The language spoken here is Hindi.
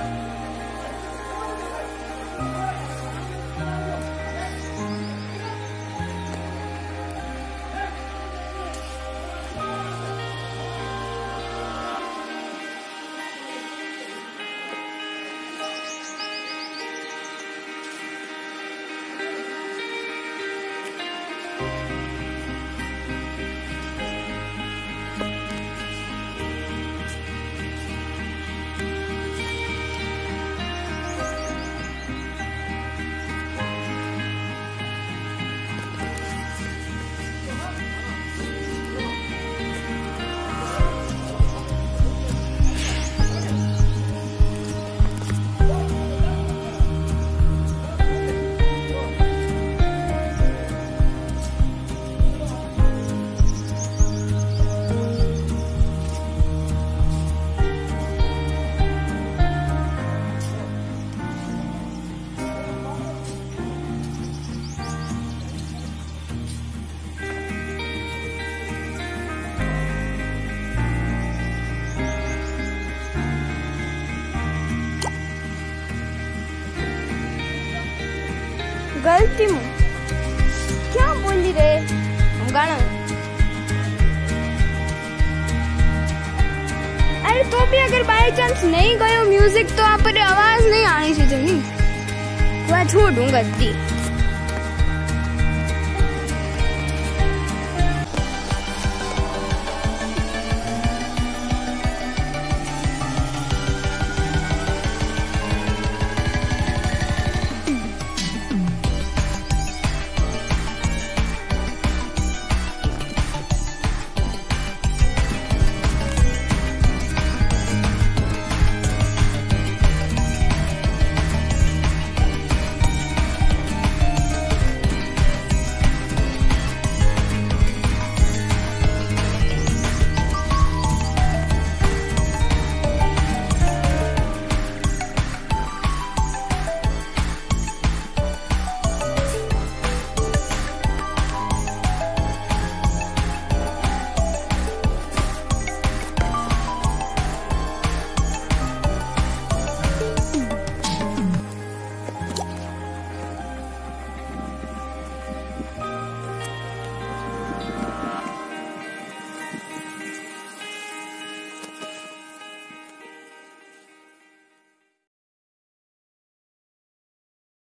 next. बोलती हूँ क्या बोली रे? हम गाना। अरे तो भी अगर बाय चांस नहीं गयो म्यूज़िक तो आप आवाज़ नहीं आनी चाहिए। नहीं वह छोड़ूँगा दी